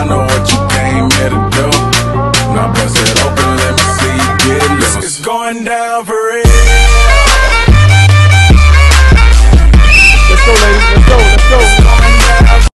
I know what you came here to do. Now bust it open, let me see you get loose. It's going down for real.